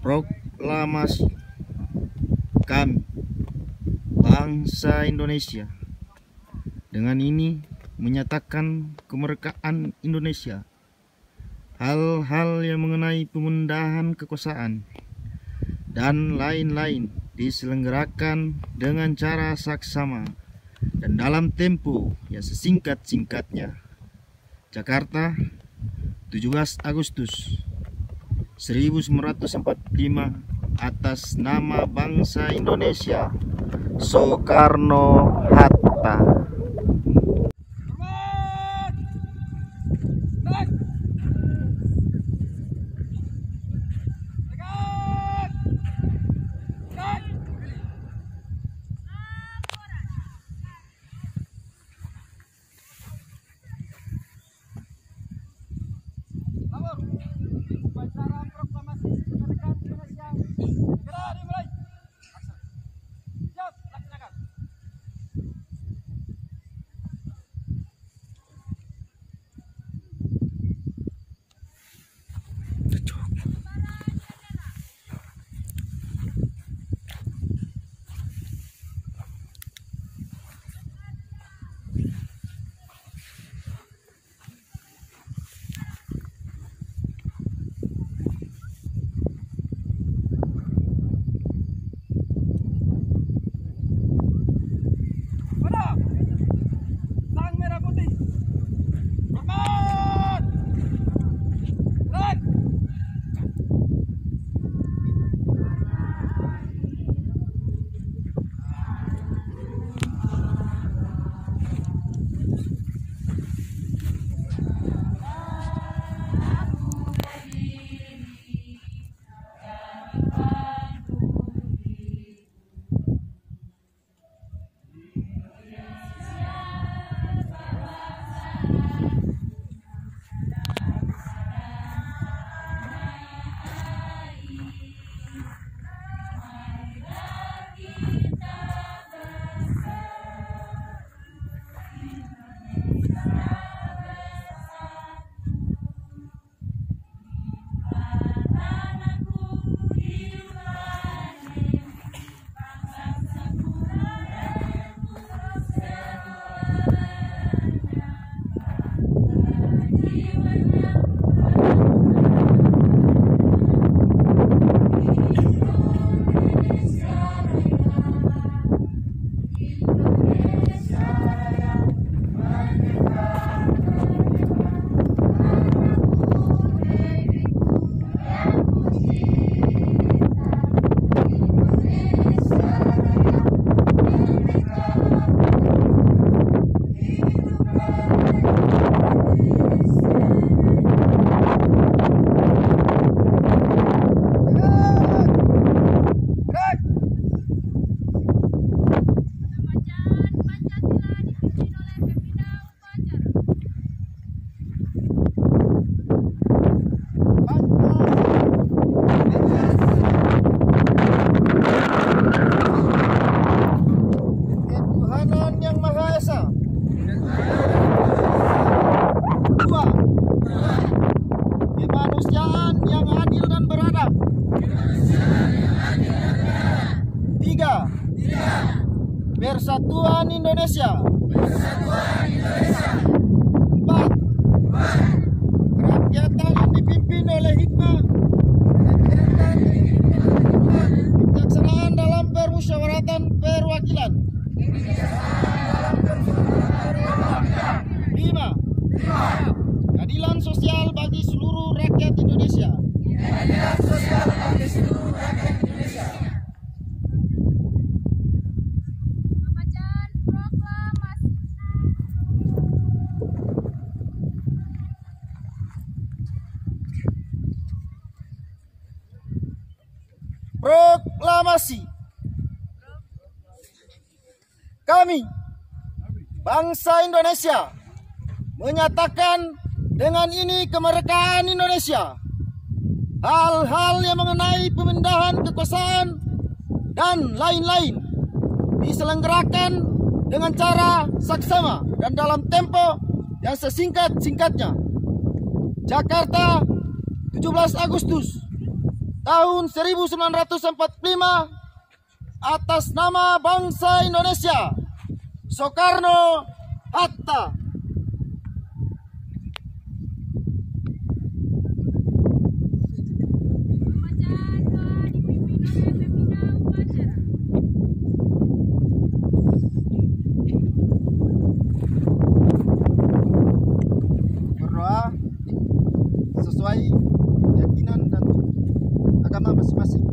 proklamasi kami bangsa Indonesia. Dengan ini menyatakan kemerdekaan Indonesia. Hal-hal yang mengenai pemindahan kekuasaan dan lain-lain diselenggarakan dengan cara saksama dan dalam tempo yang sesingkat-singkatnya. Jakarta 17 Agustus 1945 atas nama bangsa Indonesia. Soekarno-Hatta. Ketuhanan Lima. Keadilan sosial bagi seluruh rakyat Indonesia. Pembacaan proklamasi. Proklamasi. Kami bangsa Indonesia menyatakan dengan ini kemerdekaan Indonesia. Hal-hal yang mengenai pemindahan kekuasaan dan lain-lain diselenggarakan dengan cara saksama dan dalam tempo yang sesingkat-singkatnya. Jakarta 17 Agustus tahun 1945 atas nama bangsa Indonesia Soekarno Hatta. Berdoa sesuai keyakinan dan agama masing-masing.